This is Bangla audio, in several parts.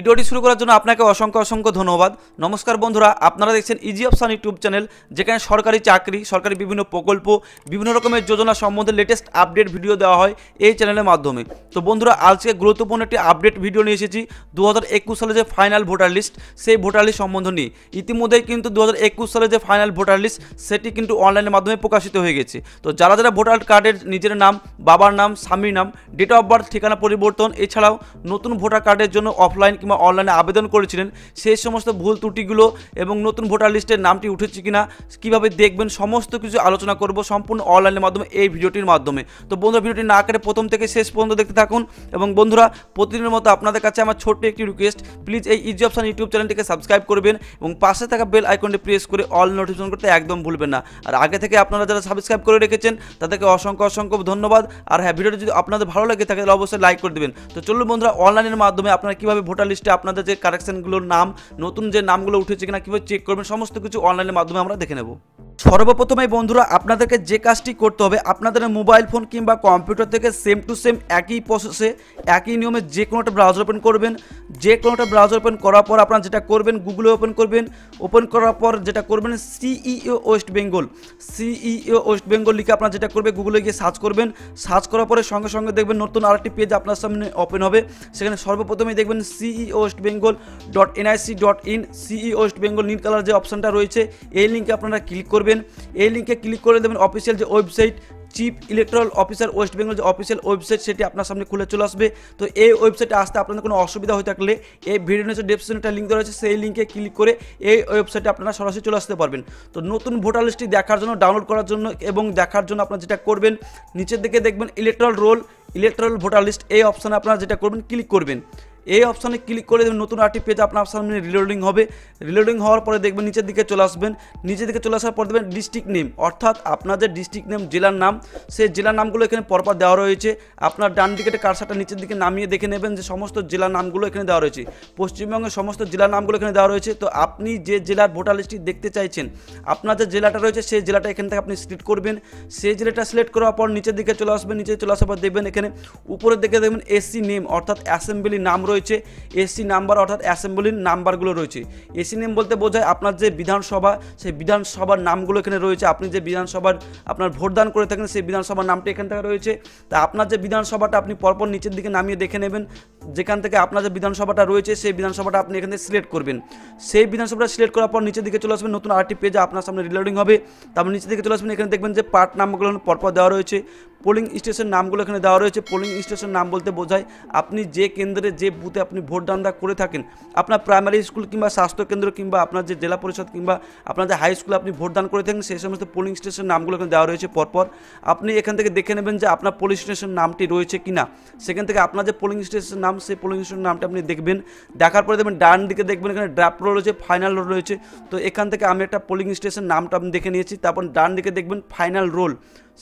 ভিডিওটি শুরু করার জন্য আপনাকে অসংখ্য অসংখ্য ধন্যবাদ। নমস্কার বন্ধুরা, আপনারা দেখছেন ইজি অপশান ইউটিউব চ্যানেল যেখানে সরকারি চাকরি, সরকারি বিভিন্ন প্রকল্প, বিভিন্ন রকমের যোজনা সম্বন্ধে লেটেস্ট আপডেট ভিডিও দেওয়া হয় এই চ্যানেলের মাধ্যমে। তো বন্ধুরা, আজকে গুরুত্বপূর্ণ একটি আপডেট ভিডিও নিয়ে এসেছি। দু হাজার একুশ সালে যে ফাইনাল ভোটার লিস্ট সেই ভোটার লিস্ট সম্বন্ধ নিয়ে। ইতিমধ্যেই কিন্তু দু হাজার একুশ সালে যে ফাইনাল ভোটার লিস্ট সেটি কিন্তু অনলাইনের মাধ্যমে প্রকাশিত হয়ে গেছে। তো যারা যারা ভোটার কার্ডের নিজের নাম, বাবার নাম, স্বামীর নাম ডেট অফ বার্থ ঠিকানা পরিবর্তন, এছাড়াও নতুন ভোটার কার্ডের জন্য অফলাইন কিংবা অনলাইনে আবেদন করেছিলেন সেই সমস্ত ভুল ত্রুটিগুলো এবং নতুন ভোটার লিস্টের নামটি উঠেছে কিনা, কীভাবে দেখবেন, সমস্ত কিছু আলোচনা করব সম্পূর্ণ অনলাইনের মাধ্যমে এই ভিডিওটির মাধ্যমে। তো বন্ধুরা, ভিডিওটি না কেটে প্রথম থেকে শেষ পর্যন্ত দেখতে থাকুন এবং বন্ধুরা, প্রতিদিনের মতো আপনাদের কাছে আমার ছোট্ট একটি রিকোয়েস্ট প্লিজ এই ইজি অপশান ইউটিউব চ্যানেলটিকে সাবস্ক্রাইব করবেন এবং পাশে থাকা বেল আইকনটি প্রেস করে অল নোটিফিকেশন করতে একদম ভুলবেন না। আর আগে থেকে আপনারা যারা সাবস্ক্রাইব করে রেখেছেন, তাদেরকে অসংখ্য অসংখ্য ধন্যবাদ। আর হ্যাঁ ভিডিওটি যদি আপনাদের ভালো লাগে থাকে, তাহলে অবশ্যই লাইক করে দেবেন। তো চলুন বন্ধুরা অনলাইনের মাধ্যমে আপনারা কীভাবে ভোটার লিস্টে আপনাদের যে কারেকশনগুলোর নাম, নতুন যে নামগুলো উঠেছে কিনা, কীভাবে চেক করবেন, সমস্ত কিছু অনলাইনের মাধ্যমে আমরা দেখে নেব। সর্বপ্রথমে বন্ধুরা, আপনাদেরকে যে কাজটি করতে হবে, আপনাদের মোবাইল ফোন কিংবা কম্পিউটার থেকে সেম টু সেম একই প্রসেসে একই নিয়মে যে কোনো একটা ব্রাউজার ওপেন করবেন, যে কোনো একটা ব্রাউজার ওপেন করার পর আপনারা যেটা করবেন গুগলে ওপেন করবেন ওপেন করার পর যেটা করবেন সিইও ওয়েস্ট বেঙ্গল সিইও ওয়েস্ট বেঙ্গল লিখে আপনারা যেটা করবে গুগলে গিয়ে সার্চ করবেন সার্চ করার পরে সঙ্গে সঙ্গে দেখবেন নতুন আরেকটি পেজ আপনার সামনে ওপেন হবে। সেখানে সর্বপ্রথমেই দেখবেন CEO West Bengal dot NIC dot in CEO West Bengal Neil colour যে অপশনটা রয়েছে, এই লিঙ্কে আপনারা ক্লিক করবেন। এই লিঙ্কে ক্লিক করে দেবেন অফিসিয়াল যে website chief electoral officer West Bengal যে অফিসিয়াল ওয়েবসাইট সেটি আপনার সামনে খুলে চলে আসবে। তো এই ওয়েবসাইটে আসতে আপনাদের কোনো অসুবিধা হয়ে থাকলে এই ভিডিও নিচে ডেসক্রিপশনে একটা লিঙ্ক দেওয়া সেই লিঙ্কে ক্লিক করে এই ওয়েবসাইটে আপনারা সরাসরি চলে আসতে পারবেন। তো নতুন ভোটার লিস্টটি দেখার জন্য ডাউনলোড করার জন্য এবং দেখার জন্য আপনারা যেটা করবেন, নিচের দিকে দেখবেন electoral roll electoral voter list এই অপশানে আপনারা যেটা করবেন ক্লিক করবেন। এই অপশানে ক্লিক করে দেবেন নতুন আরটি পেজ আপনার সামনে রিলোডিং হবে। রিলোডিং হওয়ার পরে দেখবেন নিচের দিকে চলে আসবেন। নিচের দিকে চলে আসার পর দেবেন ডিস্ট্রিক্ট নেম অর্থাৎ আপনার যে ডিস্ট্রিক্ট নেম জেলার নাম, সেই জেলার নামগুলো এখানে পরপর দেওয়া রয়েছে। আপনার ডান দিকে কারসাটা নিচের দিকে নামিয়ে দেখে নেবেন যে সমস্ত জেলার নামগুলো এখানে দেওয়া রয়েছে। পশ্চিমবঙ্গের সমস্ত জেলার নামগুলো এখানে দেওয়া রয়েছে। তো আপনি যে জেলার ভোটার লিস্টটি দেখতে চাইছেন, আপনার যে জেলাটা রয়েছে, সেই জেলাটা এখান থেকে আপনি সিলেক্ট করবেন। সেই জেলাটা সিলেক্ট করার পর নিচের দিকে চলে আসবেন। নিচে চলে আসার পর দেখবেন এখানে উপরের দিকে দেখবেন এসি নেম অর্থাৎ অ্যাসেম্বলি নাম রয়েছে। এসি নাম্বার অর্থাৎ অ্যাসেম্বলির নাম্বারগুলো রয়েছে। এসি নেম বলতে বোঝায় আপনার যে বিধানসভা, সেই বিধানসভার নামগুলো এখানে রয়েছে। আপনি যে বিধানসভার আপনার ভোটদান করে থাকেন, সেই বিধানসভার নামটি এখান থেকে রয়েছে। তা আপনার যে বিধানসভাটা আপনি পরপর নিচের দিকে নামিয়ে দেখে নেবেন। যেখান থেকে আপনার যে বিধানসভাটা রয়েছে, সেই বিধানসভাটা আপনি এখান সিলেক্ট করবেন। সেই বিধানসভাটা সিলেক্ট করার পর নিচের দিকে চলে আসবেন, নতুন আরটি পেজে আপনার সামনে রিলোডিং হবে। তারপর নিচের দিকে চলে আসবেন, এখানে দেখবেন যে পার্ট নামগুলো পরপর দেওয়া রয়েছে। পোলিং স্টেশন নামগুলো এখানে দেওয়া রয়েছে। পোলিং স্টেশন নাম বলতে বোঝায় আপনি যে কেন্দ্রে যে বুথে আপনি ভোটদানটা করে থাকেন, আপনার প্রাইমারি স্কুল কিংবা স্বাস্থ্য কেন্দ্র কিংবা আপনার যে জেলা পরিষদ কিংবা আপনার যে হাই স্কুলে আপনি ভোটদান করে থাকেন, সেই সমস্ত পোলিং স্টেশন নামগুলো এখানে দেওয়া রয়েছে পরপর। আপনি এখান থেকে দেখে নেবেন যে আপনার পোলিং স্টেশন নামটি রয়েছে কি না সেখান থেকে আপনার যে পোলিং স্টেশন নাম, সেই পোলিং স্টেশন নামটা আপনি দেখবেন। দেখার পরে দেখবেন ডান দিকে দেখবেন এখানে ড্রাফট রোল রয়েছে ফাইনাল রোল রয়েছে। তো এখান থেকে আমি একটা পোলিং স্টেশন নামটা আমি দেখে নিয়েছি, তারপর ডান দিকে দেখবেন ফাইনাল রোল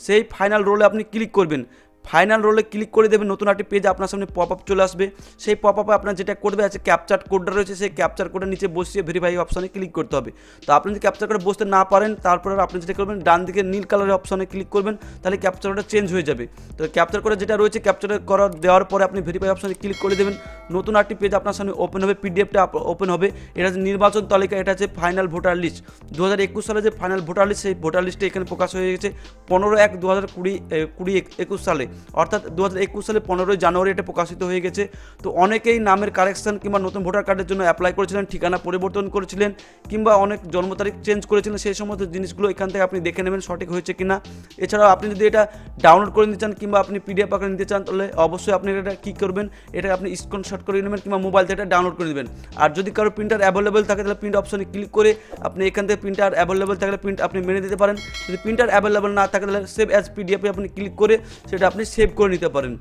সেই ফাইনাল রোলে আপনি ক্লিক করবেন। ফাইনাল রোলে ক্লিক করে দেবেন, নতুন একটি পেজ আপনার সামনে পপ আপ চলে আসবে। সেই পপ আপে আপনার যেটা করবে আছে ক্যাপচার কোডটা রয়েছে, সেই ক্যাপচার কোডের নিচে বসিয়ে ভেরিফাই অপশানে ক্লিক করতে হবে। তো আপনি যদি ক্যাপচার করে বসতে না পারেন, তারপরে আপনি যেটা করবেন, ডান দিকে নীল কালারের অপশানে ক্লিক করবেন, তাহলে ক্যাপচার কোডটা চেঞ্জ হয়ে যাবে। তো ক্যাপচার করে যেটা রয়েছে ক্যাপচার করা দেওয়ার পরে আপনি ভেরিফাই অপশানে ক্লিক করে দেবেন। নতুন একটি পেজ আপনার সামনে ওপেন হবে পিডিএফটা ওপেন হবে। এটা হচ্ছে নির্বাচন তালিকা, এটা হচ্ছে ফাইনাল ভোটার লিস্ট দু হাজার একুশ সালে যে ফাইনাল ভোটার লিস্ট সেই ভোটার লিস্টে এখানে প্রকাশ হয়ে গেছে পনেরো এক দু হাজার কুড়ি কুড়ি একুশ সালে। অর্থাৎ দু হাজার একুশ সালে পনেরোই জানুয়ারি এটা প্রকাশিত হয়ে গেছে। তো অনেকেই নামের কারেকশন কিংবা নতুন ভোটার কার্ডের জন্য অ্যাপ্লাই করেছিলেন, ঠিকানা পরিবর্তন করেছিলেন, কিংবা অনেক জন্ম তারিখ চেঞ্জ করেছিলেন, সেই সমস্ত জিনিসগুলো এখান থেকে আপনি দেখে নেবেন সঠিক হয়েছে কিনা। এছাড়াও আপনি যদি এটা ডাউনলোড করে নিতে চান কিংবা আপনি পিডিএফ আকারে নিতে চান, তাহলে অবশ্যই আপনি এটা কী করবেন, এটা আপনি স্ক্রিনশট করে নেবেন কিংবা মোবাইল থেকে ডাউনলোড করে নেবেন। আর যদি কারও প্রিন্টার অ্যাভেলেবেল থাকে, তাহলে প্রিন্ট অপশনে ক্লিক করে আপনি এখান থেকে প্রিন্টার অ্যাভেলেবেল থাকলে প্রিন্ট আপনি মেনে দিতে পারেন। যদি প্রিন্টার অ্যাভেলেবেল না থাকে, তাহলে সেভ অ্যাজ পিডিএফে আপনি ক্লিক করে সেটা আপনি সেভ করে নিতে পারেন।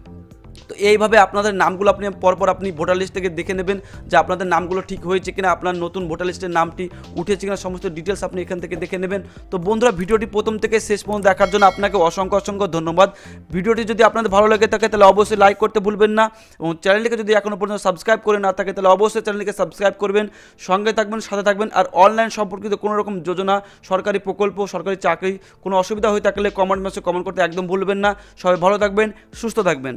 এইভাবে আপনাদের নামগুলো আপনি পরপর আপনি ভোটার লিস্ট থেকে দেখে নেবেন যে আপনাদের নামগুলো ঠিক হয়েছে কিনা, আপনার নতুন ভোটার লিস্টের নামটি উঠেছে কিনা, সমস্ত ডিটেলস আপনি এখান থেকে দেখে নেবেন। তো বন্ধুরা, ভিডিওটি প্রথম থেকে শেষ পর্যন্ত দেখার জন্য আপনাকে অসংখ্য অসংখ্য ধন্যবাদ। ভিডিওটি যদি আপনাদের ভালো লাগে থাকে, তাহলে অবশ্যই লাইক করতে ভুলবেন না এবং চ্যানেলটিকে যদি এখনও পর্যন্ত সাবস্ক্রাইব করে না থাকে, তাহলে অবশ্যই চ্যানেলটিকে সাবস্ক্রাইব করবেন। সঙ্গে থাকবেন, সাথে থাকবেন আর অনলাইন সম্পর্কিত কোনো রকম যোজনা, সরকারি প্রকল্প, সরকারি চাকরি কোনো অসুবিধা হয়ে থাকলে কমেন্ট মেসে কমেন্ট করতে একদম ভুলবেন না। সবাই ভালো থাকবেন, সুস্থ থাকবেন।